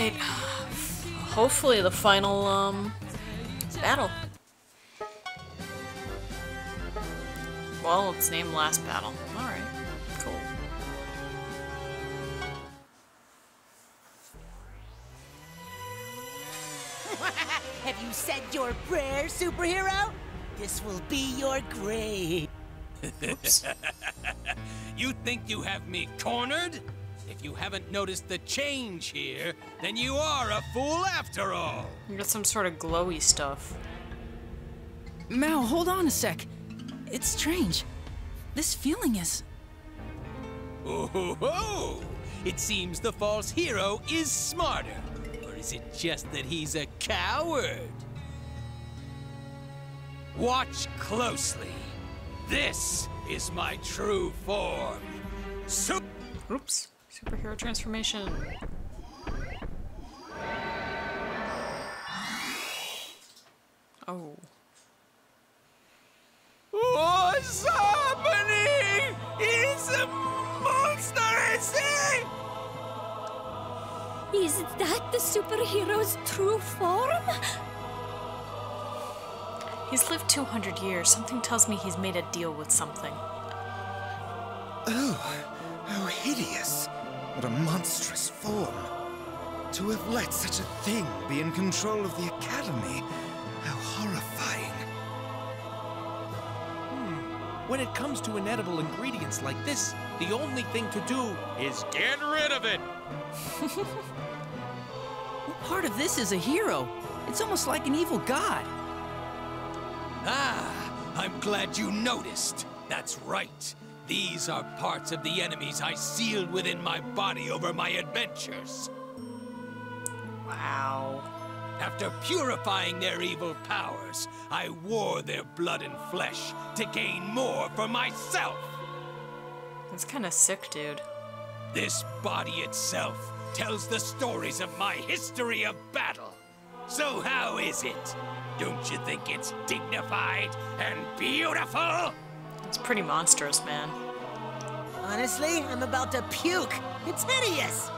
Alright. Hopefully the final, um, battle. Well, it's named Last Battle. Alright. Cool. Have you said your prayer, superhero? This will be your grave. Oops. You think you have me cornered? If you haven't noticed the change here, then you are a fool after all. You got some sort of glowy stuff. Mal, hold on a sec. It's strange. This feeling is. Oh ho ho! It seems the false hero is smarter. Or is it just that he's a coward? Watch closely. This is my true form. Super Oops. Superhero transformation. Oh. What's happening? He's a monster, is he? Is that the superhero's true form? He's lived 200 years. Something tells me he's made a deal with something. Oh, how hideous. What a monstrous form. To have let such a thing be in control of the Academy. How horrifying. When it comes to inedible ingredients like this, the only thing to do is get rid of it. What part of this is a hero? It's almost like an evil god. Ah, I'm glad you noticed. That's right. These are parts of the enemies I sealed within my body over my adventures. Wow. After purifying their evil powers, I wore their blood and flesh to gain more for myself. That's kind of sick, dude. This body itself tells the stories of my history of battle. So how is it? Don't you think it's dignified and beautiful? It's pretty monstrous, man. Honestly, I'm about to puke. It's hideous.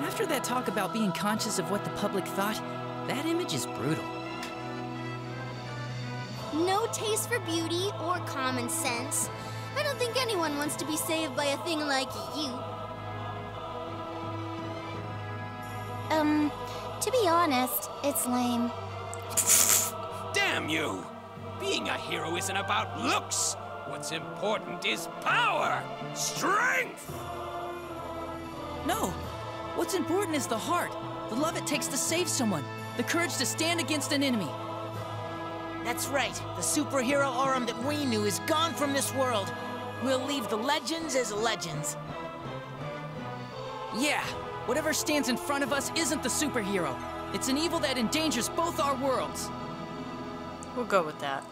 After that talk about being conscious of what the public thought, that image is brutal. No taste for beauty or common sense. I don't think anyone wants to be saved by a thing like you. Um, to be honest, it's lame. Damn you! Being a hero isn't about looks. What's important is power, strength. No! What's important is the heart, the love it takes to save someone, the courage to stand against an enemy. That's right. The superhero Aurum that we knew is gone from this world. We'll leave the legends as legends. Yeah, whatever stands in front of us isn't the superhero. It's an evil that endangers both our worlds. We'll go with that.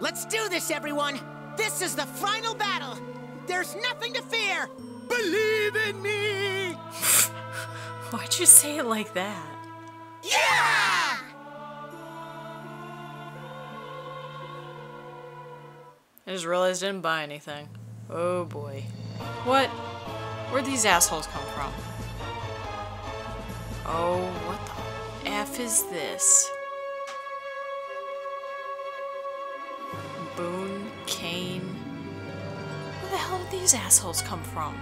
Let's do this, everyone. This is the final battle. There's nothing to fear. Believe in me. Why'd you say it like that? Yeah! I just realized I didn't buy anything. Oh boy. What? Where'd these assholes come from? Oh, what the F is this? Boone, Kane. Where the hell did these assholes come from?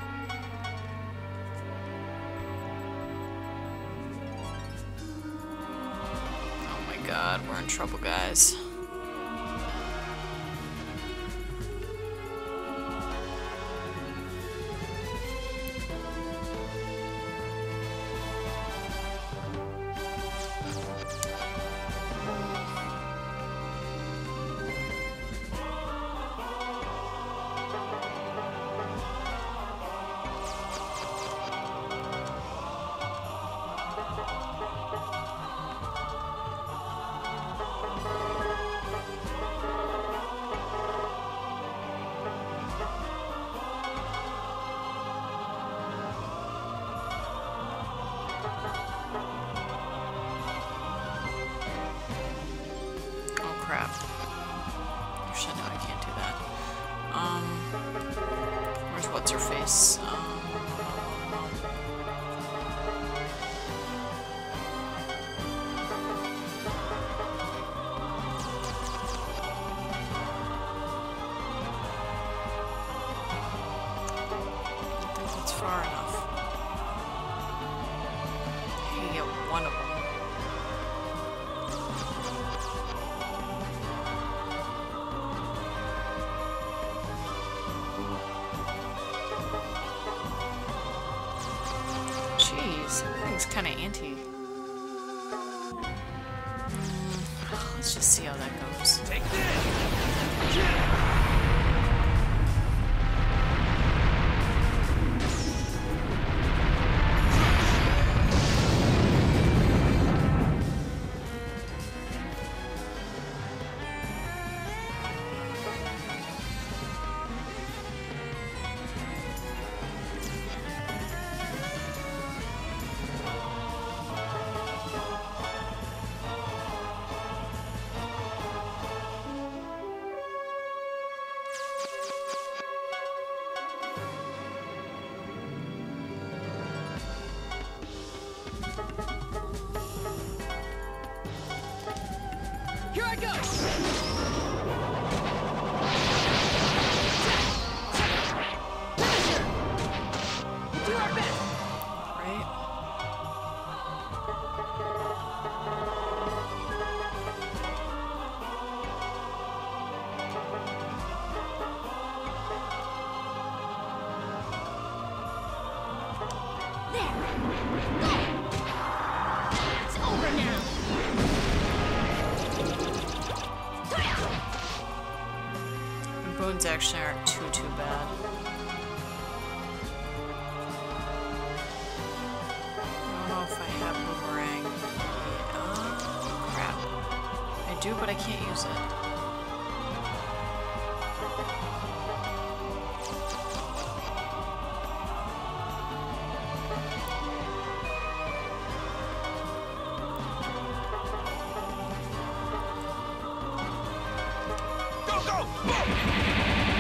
Oh my god, we're in trouble, guys. Thing's kinda anti. Let's just see how that goes. go, go!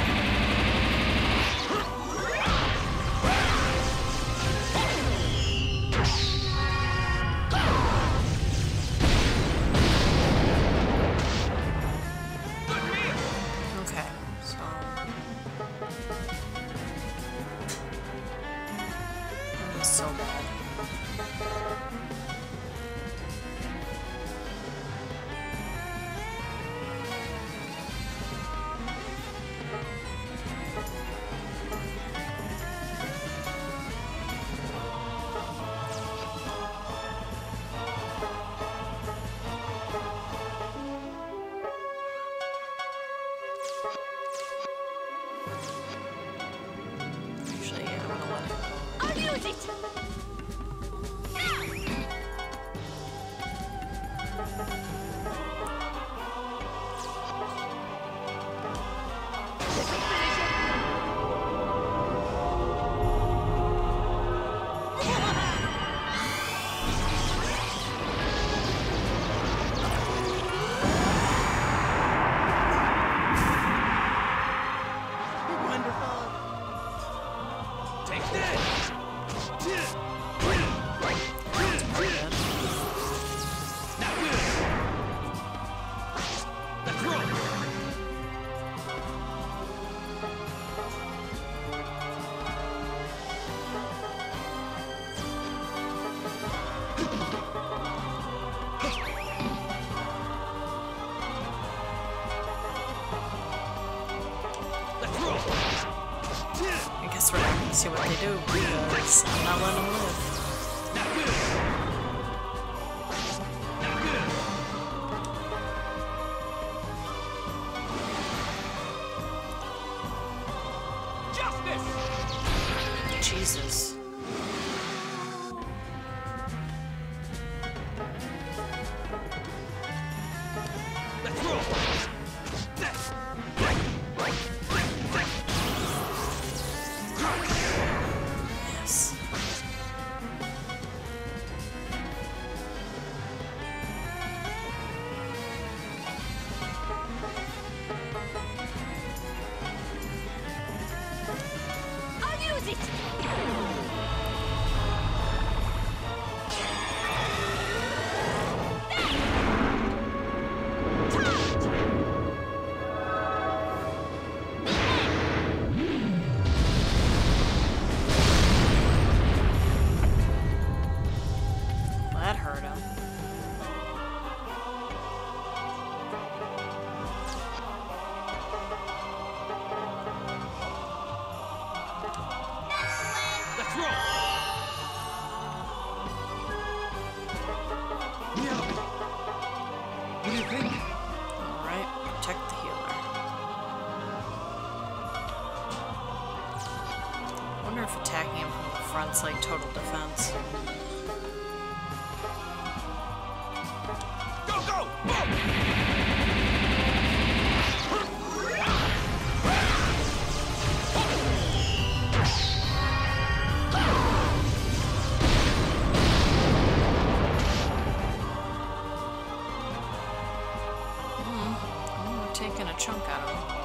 I'm not letting him live. Not good. taken a chunk out of them.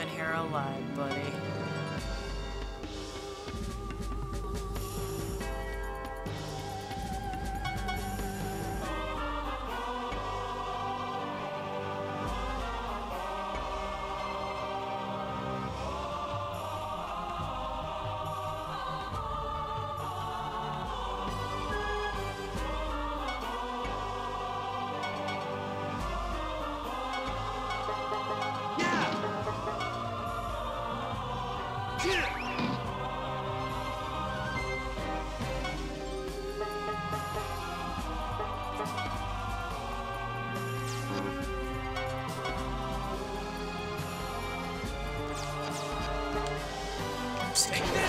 Even here alive, buddy. Yeah.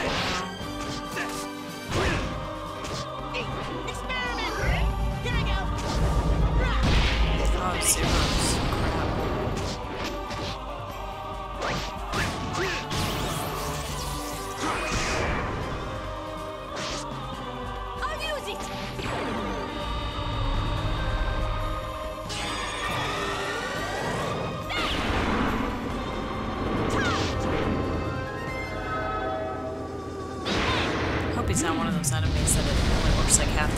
comes out of me said that it only works like half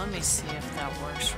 let me see if that works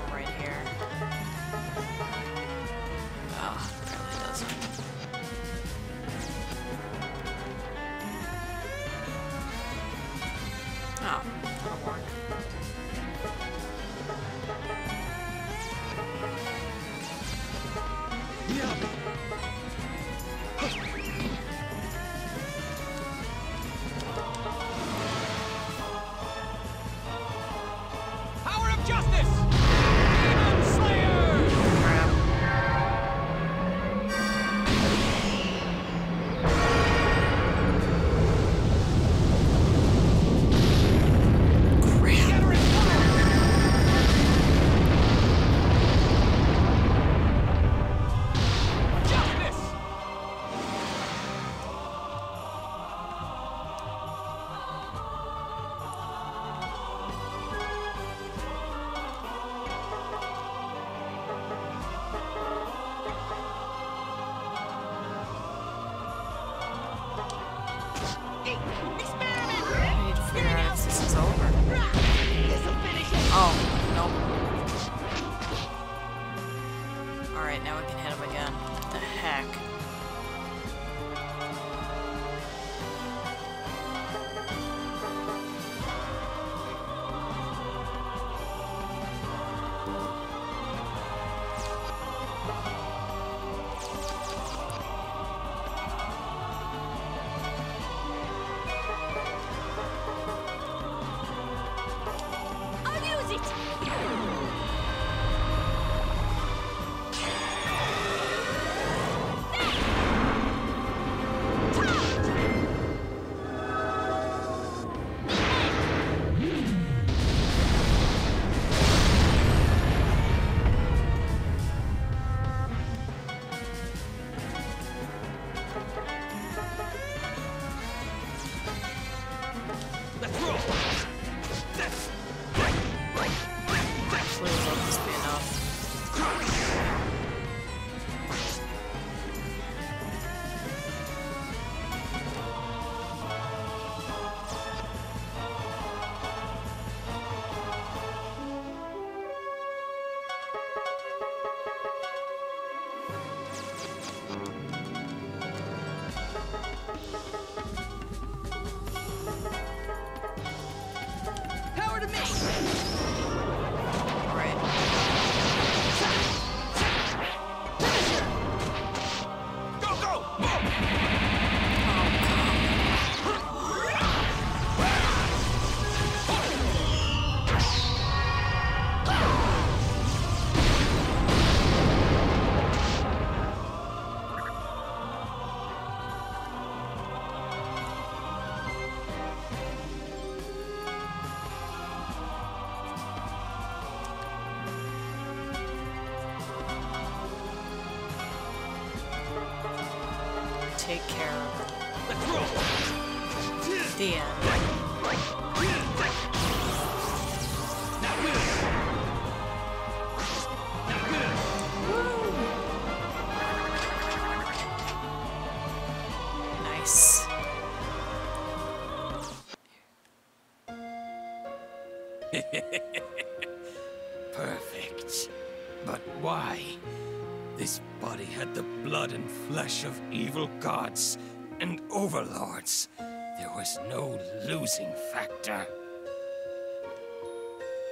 evil gods and overlords. There was no losing factor.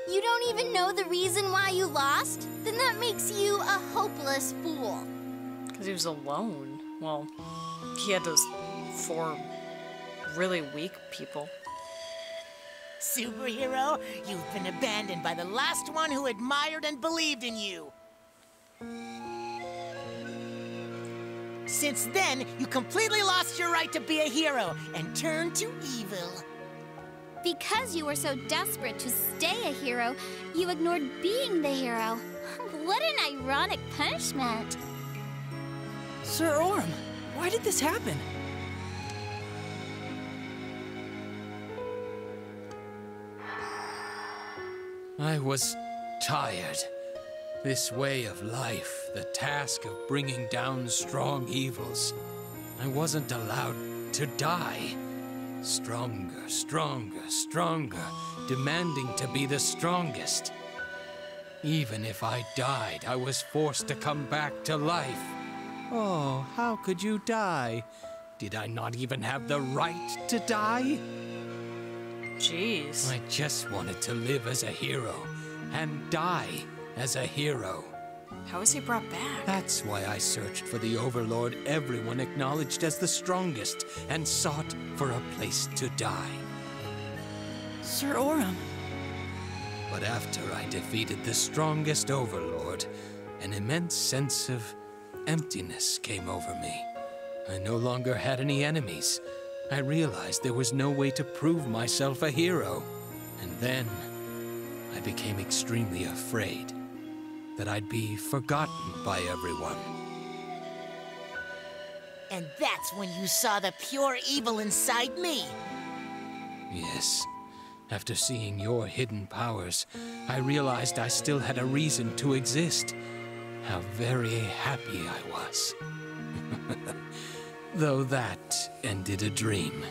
You don't even know the reason why you lost? Then that makes you a hopeless fool. Because he was alone. Well, he had those four really weak people. Superhero, you've been abandoned by the last one who admired and believed in you. Since then, you completely lost your right to be a hero and turned to evil. Because you were so desperate to stay a hero, you ignored being the hero. What an ironic punishment. Sir Aurum, why did this happen? I was tired. This way of life, the task of bringing down strong evils. I wasn't allowed to die. Stronger, stronger, stronger, demanding to be the strongest. Even if I died, I was forced to come back to life. Oh, how could you die? Did I not even have the right to die? Jeez. I just wanted to live as a hero and die as a hero. How was he brought back? That's why I searched for the Overlord everyone acknowledged as the strongest and sought for a place to die. Sir Aurum, But after I defeated the strongest Overlord, an immense sense of emptiness came over me. I no longer had any enemies. I realized there was no way to prove myself a hero. And then I became extremely afraid that I'd be forgotten by everyone. And that's when you saw the pure evil inside me. Yes. After seeing your hidden powers, I realized I still had a reason to exist. How very happy I was. Though that ended a dream.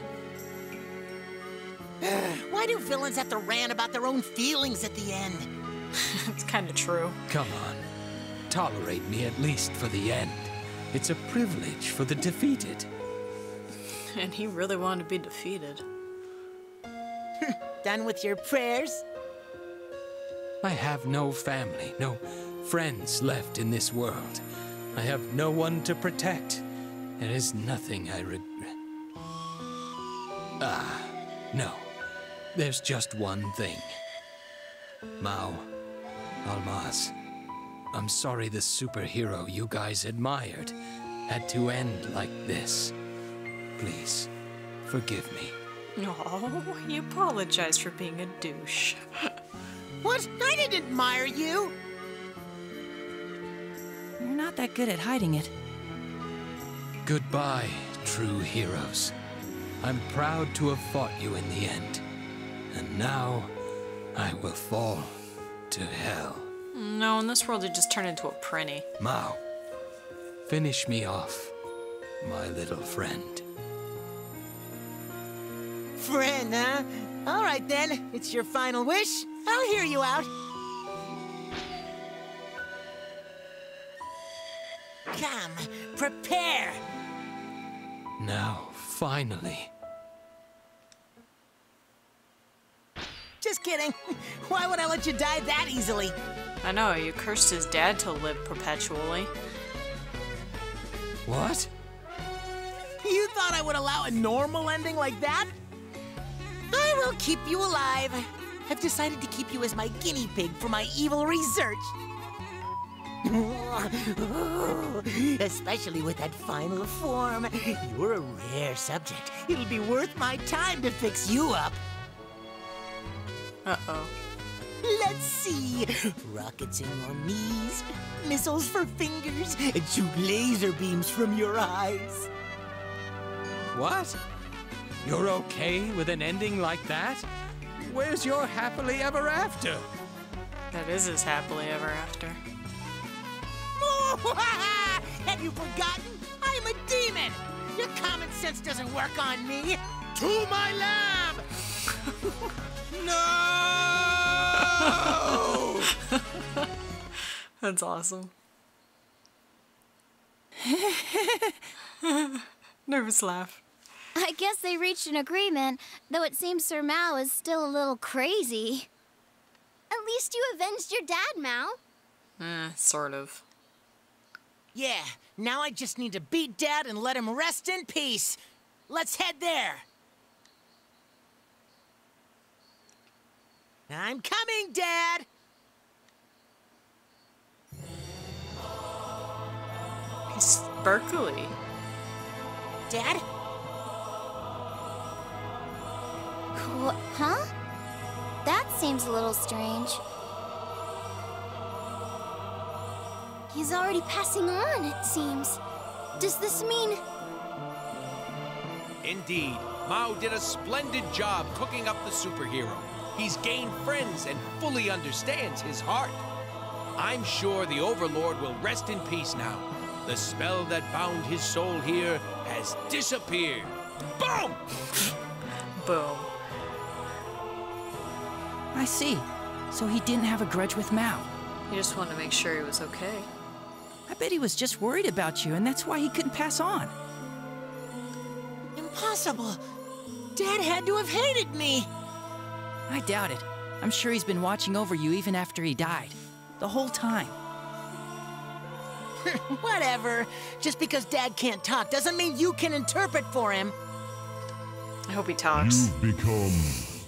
Why do villains have to rant about their own feelings at the end? it's kind of true. Come on. Tolerate me at least for the end. It's a privilege for the defeated. And he really wanted to be defeated. Done with your prayers? I have no family, no friends left in this world. I have no one to protect. There is nothing I regret. Ah, no. There's just one thing. Mao, Almaz, I'm sorry the superhero you guys admired had to end like this. Please, forgive me. Oh, he apologized for being a douche. What? I didn't admire you. you're not that good at hiding it. Goodbye, true heroes. I'm proud to have fought you in the end. And now, I will fall to hell. No, in this world, he just turned into a prinny. Mao, finish me off, my little friend. Friend, huh? All right then, it's your final wish. I'll hear you out. Come, prepare. Now, finally. Just kidding. Why would I let you die that easily? I know, you cursed his dad to live perpetually. What? You thought I would allow a normal ending like that? I will keep you alive. I've decided to keep you as my guinea pig for my evil research. Especially with that final form. You're a rare subject. It'll be worth my time to fix you up. Uh-oh. Let's see. Rockets in your knees, missiles for fingers, and shoot laser beams from your eyes. What? You're okay with an ending like that? Where's your happily ever after? That is his happily ever after. Have you forgotten? I'm a demon. Your common sense doesn't work on me. To my lab! No! That's awesome. Nervous laugh. I guess they reached an agreement, though it seems Sir Mao is still a little crazy. At least you avenged your dad, Mao. Eh, sort of. Yeah, now I just need to beat Dad and let him rest in peace. Let's head there. I'm coming, Dad! He's sparkly. Dad? Wh- huh? That seems a little strange. He's already passing on, it seems. Does this mean... Indeed, Mao did a splendid job cooking up the superhero. He's gained friends and fully understands his heart. I'm sure the Overlord will rest in peace now. The spell that bound his soul here has disappeared. Boom! Boom. I see. So he didn't have a grudge with Mao. He just wanted to make sure he was okay. I bet he was just worried about you, and that's why he couldn't pass on. Impossible! Dad had to have hated me! I doubt it. I'm sure he's been watching over you even after he died. The whole time. Whatever. Just because Dad can't talk doesn't mean you can interpret for him. I hope he talks. You've become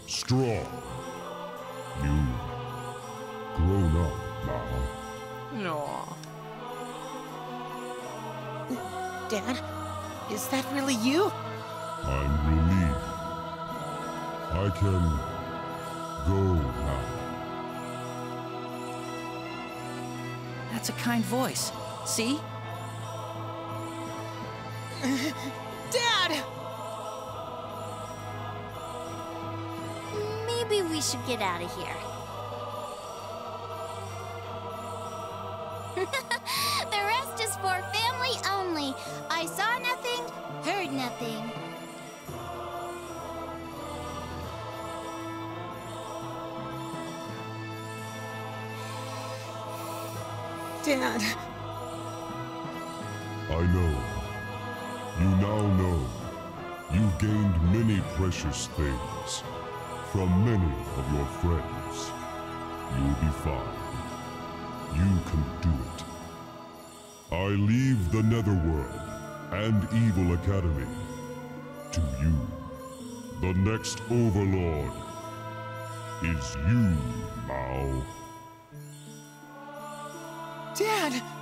strong. You've grown up, Mao. No. Dad, is that really you? I'm relieved. I can go now. That's a kind voice. See? Dad! Maybe we should get out of here. I know. You now know. You've gained many precious things from many of your friends. You'll be fine. You can do it. I leave the Netherworld and Evil Academy to you. The next Overlord is you, Mao. Dad!